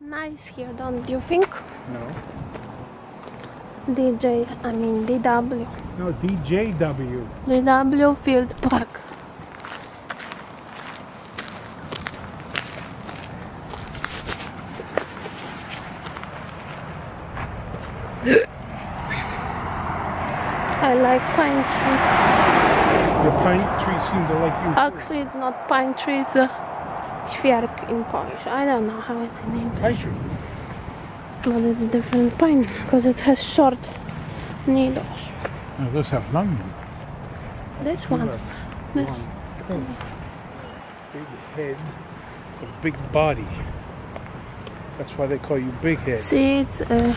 Nice here, don't you think? No. DJ, I mean DW. No, DJW. DW Field Park. I like pine trees. The pine trees seem to like you. Actually, it's not pine trees. Świerk in Polish. I don't know how it's in English. But it's different pine because it has short needles. No, those have long ones. This one, this, Big head, a big body. That's why they call you Big Head. see, it's uh,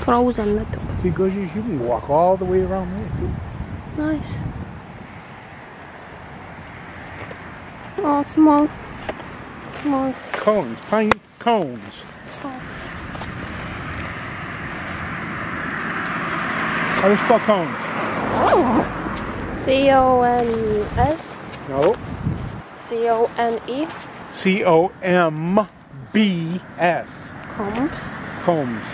frozen little. See, goes you can walk all the way around there too. Nice. Oh, small, small. Cones, pine cones. spots. How do you spell cones? Oh, oh. C O N S No. C O N E C O M B S. combs. Combs.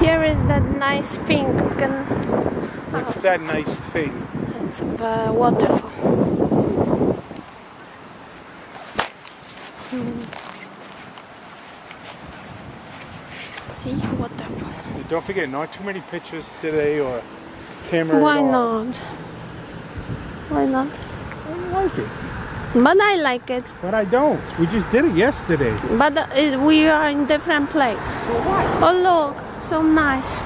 Here is that nice thing. What's that nice thing? It's a waterfall. Hmm. See waterfall. Don't forget, not too many pictures today or camera. Why not? Why not? I don't like it, But I like it. but I don't. We just did it yesterday. But uh, it- we are in different place. Oh look, so nice.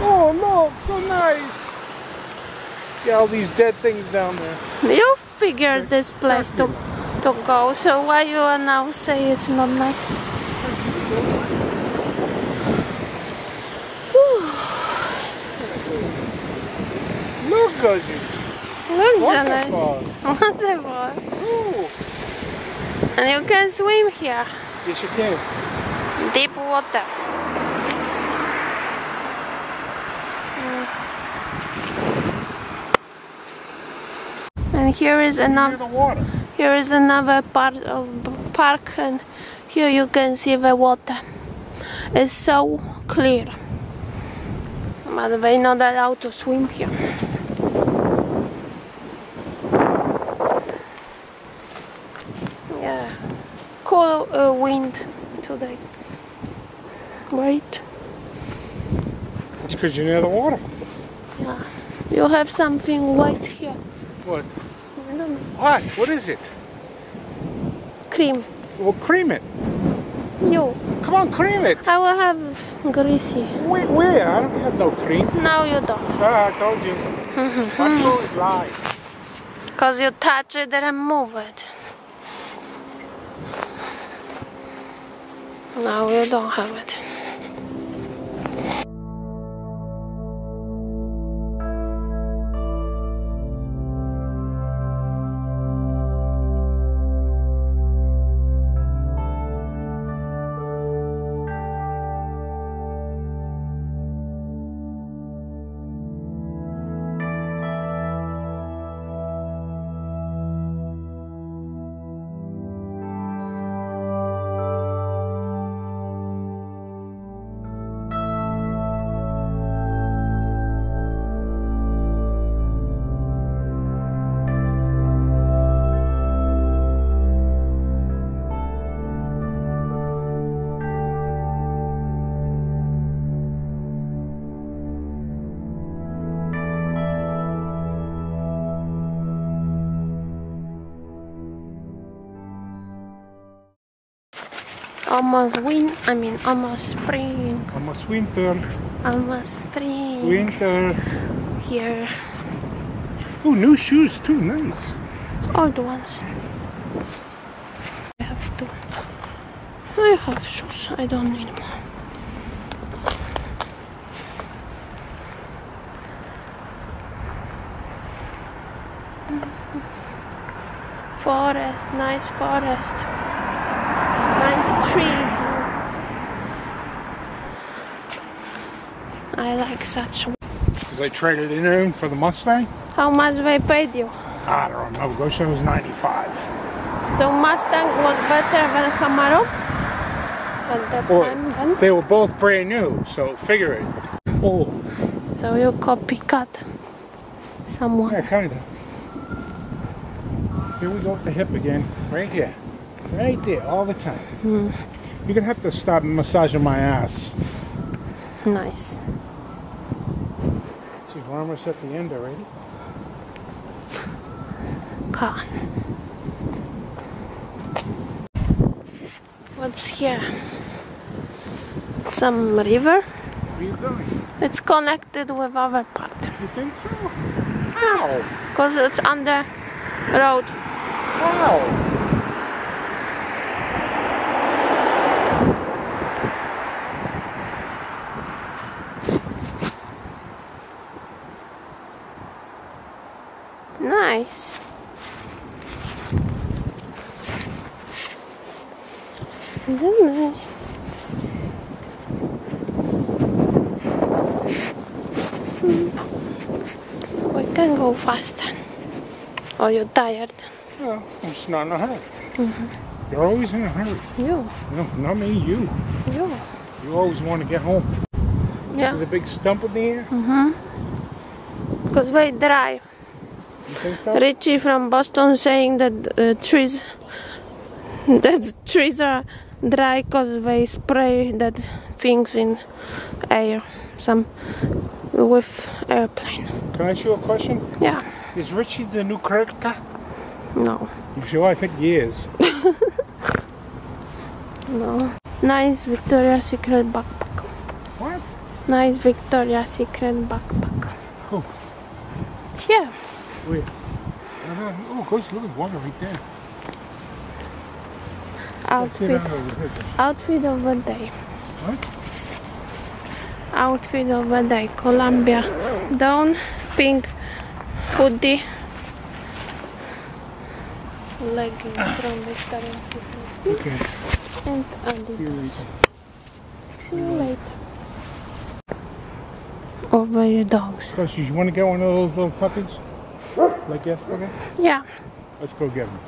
Oh, look, so nice. See all these dead things down there. You figured this place to to go, so why you are now say it's not nice? Look at you. Look. Waterfall. Ooh. And you can swim here. Yes, you can. Deep water. And here is another here is another part of b- park and here you can see the water. It's so clear. But we're not allowed to swim here. Yeah. Cool uh, wind today. Right? It's because you're near the water. Yeah. You have something white here. What? What? What is it? Cream. Well, cream it. You. Come on, cream it. I will have greasy. Where? where? I don't have no cream. No, you don't. Ah, I told you. What's those lies? Because you touch it and move it. No, you don't have it. Almost win. I mean, almost spring. Almost winter. Almost spring. Winter. Here. Oh, new shoes too. Nice. Old ones. I have to. I have shoes. I don't need more. Forest, nice forest. Nice trees. I like such. Because I traded it in for the Mustang. How much they paid you? I don't know. Goshen was 95. So Mustang was better than Camaro at that Or time then. they were both brand new, so figure it. Oh, So you copycat someone. yeah, kind of. Here we go with the hip again. Right here. Right there, all the time. Hmm. You're gonna have to stop massaging my ass. Nice. See, we're almost at the end already. Car. What's here? Some river. Where are you going? It's connected with other part. You think so? How? Because it's under road. How? Nice. Very nice. Hmm. We can go faster. Or you're tired. Well, I'm not in a hurry. You're always in a hurry. You, No, not me, you. you. You always want to get home. Yeah. With a big stump in the air? Mm-hmm. Because. You think so? Richie from Boston saying that uh, trees that trees are dry because they spray that things in air some with airplane Can I ask you a question? yeah Is Richie the new character? no You sure? I think he is. no nice Victoria's Secret backpack What? nice Victoria's Secret backpack Oh, yeah where? Uh, oh, gosh, look at water right there. Outfit out of the picture. outfit of the day What? Outfit of the day Columbia down pink hoodie leggings from Secret Okay. and Adidas. See you later. Over your dogs. Gosh, you want to get one of those little puppies? Like yesterday? Yeah. Let's go get them.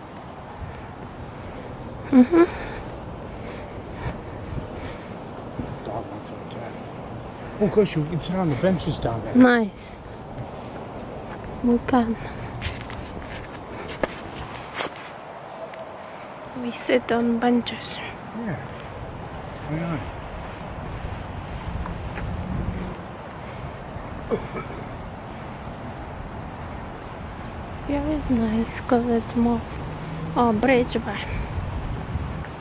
Mm-hmm. Oh, gosh, you can sit on the benches down there. Nice. We can. We sit on benches. Yeah. Why not? Here is nice because it's more oh bridge by.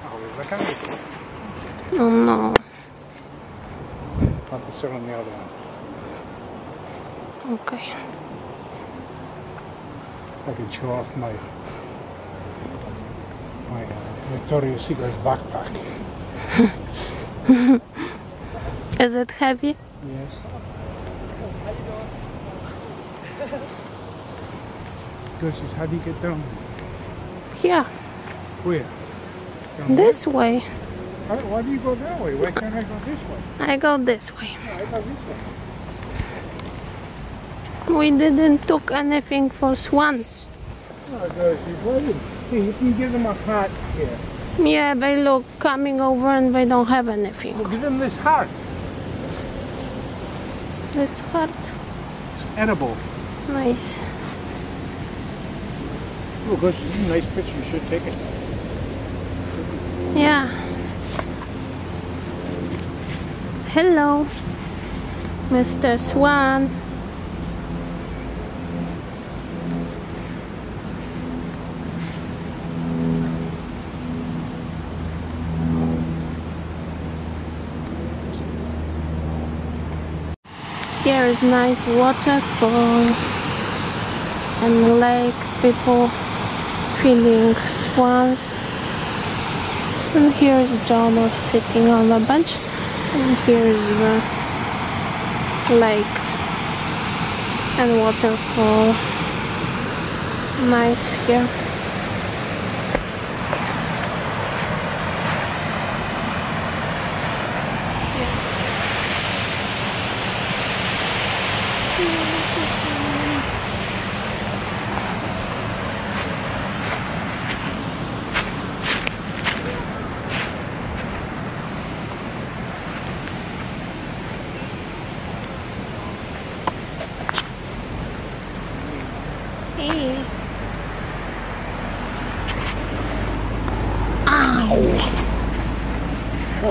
Oh, is that kind. Oh no. I'll have to sit on the other one. Okay. I can show off my my uh, Victoria's Secret backpack. Is it heavy? Yes. Gosh, how do you get down? Yeah. Where? Down This way. How, why do you go that way? Why can't I go this way? I go this way. No, I go this way. We didn't took anything for swans. Oh, waiting. Hey, you can give them a heart here. Yeah, they look coming over and they don't have anything. Well, give them this heart. This heart, It's edible. nice. Oh, gosh, this is a nice picture. You should take it. Yeah. Hello, Mr. Swan. Here is nice waterfall and lake. People feeding swans. And here's John sitting on the bench. And here's the uh, lake and waterfall. Nice here.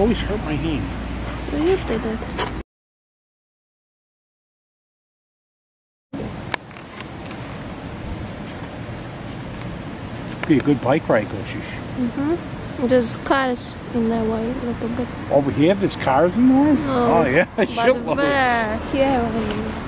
Always hurt my hand. You did it. Be a good bike ride, Goshish. Mm-hmm. There's cars in the way a little bit. Over here, there's cars in there? No. Oh, yeah, But shitloads. where? Here.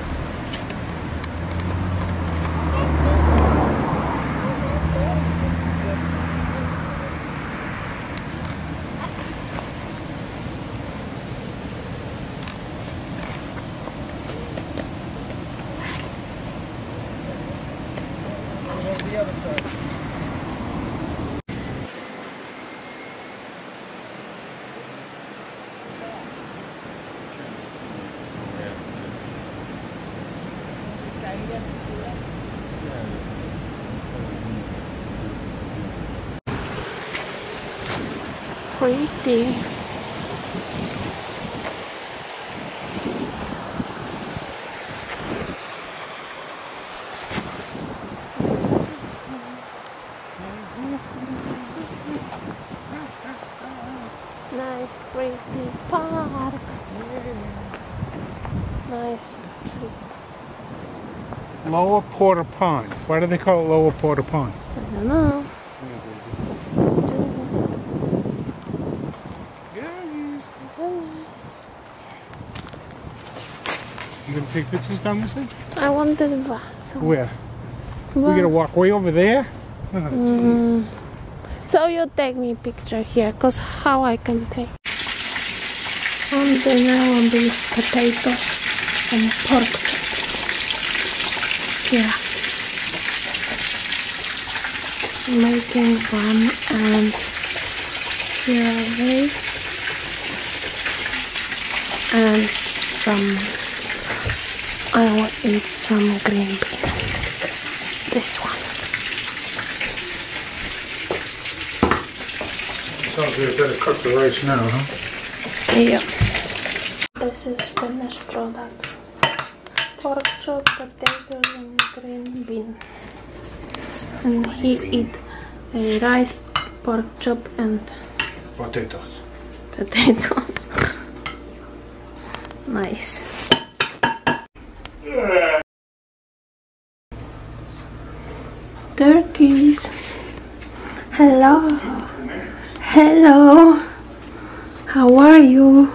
回顶。Lower Porter Pond. Why do they call it Lower Porter Pond? I don't know. You gonna take pictures down this end? I wanted va. So, Where? va. We gotta walk way over there? Oh, Mm. So you take me picture here, cause how I can take? And then I want these potatoes and pork. Yeah. Making one and here are. And some I will eat some green bean. This one. Sounds like we better cook the rice now, huh? Yeah. This is finished product. Pork chop, potatoes and green bean. And he eat a rice, pork chop and Potatoes. potatoes. nice. Turkeys. Hello. Hello. How are you?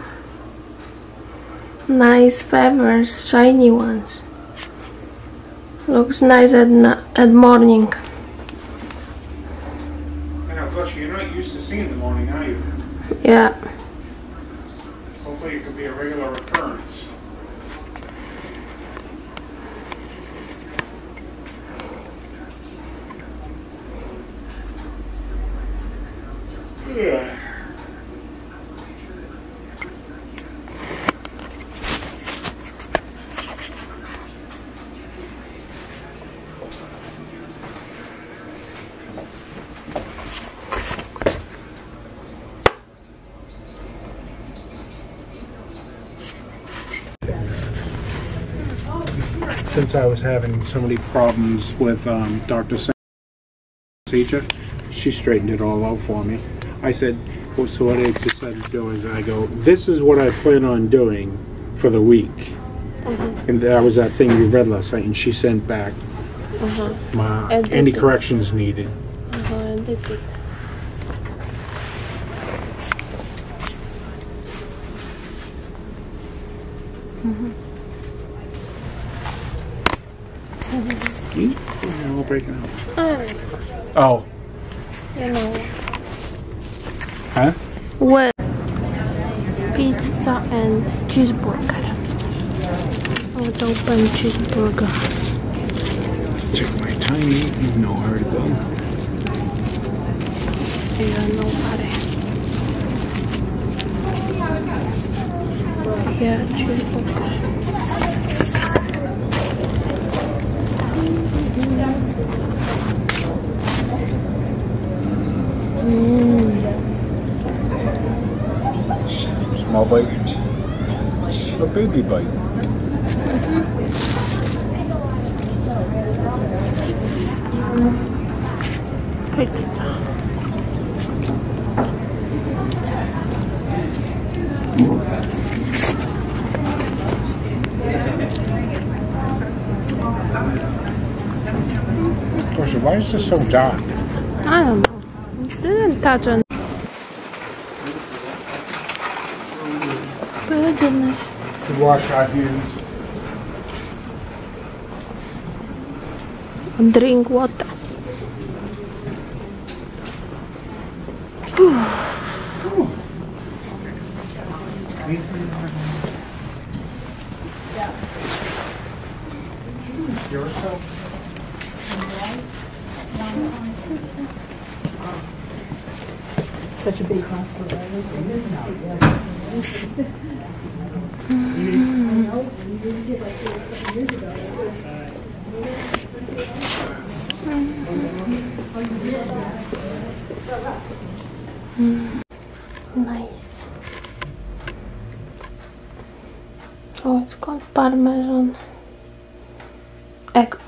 Nice feathers, shiny ones. Looks nice at at morning. I know, Gushy, you're not used to seeing the morning, are you? Yeah. Hopefully it could be a regular occurrence. Yeah. Since I was having so many problems with um, Dr. Sija, she straightened it all out for me. I said, well, so what I decided to do is I go, this is what I plan on doing for the week. And that was that thing you read last night, and she sent back Uh-huh. my, any corrections needed. I did it. Eat? Yeah, we'll out. Oh, you know. huh? Well, pizza and cheeseburger. Let's open cheeseburger. Take my time, you know where to go. Yeah, nobody. Here, cheeseburger. Mm. Small bite. A baby bite. Pizza. Is this so dark? I don't know. Didn't touch on. Goodness. To wash our hands. Drink water. Such a big hospital. Nice. Oh, it's called Parmesan eggplant.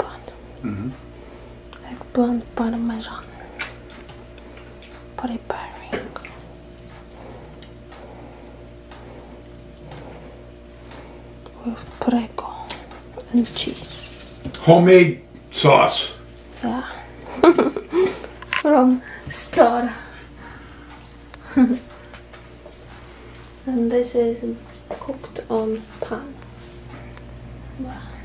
Eggplant Parmesan. Preparing. With prego and cheese. Homemade sauce. Yeah. From store. and this is cooked on pan. Wow.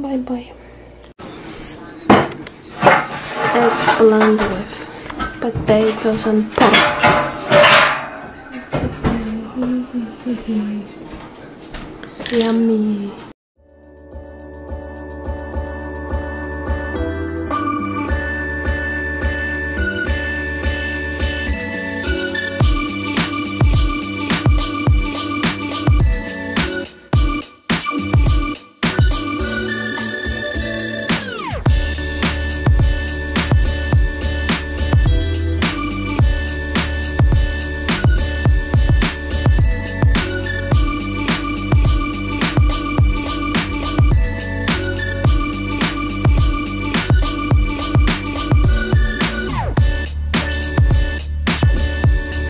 Bye bye. Eggplant with potatoes and pork. Yummy.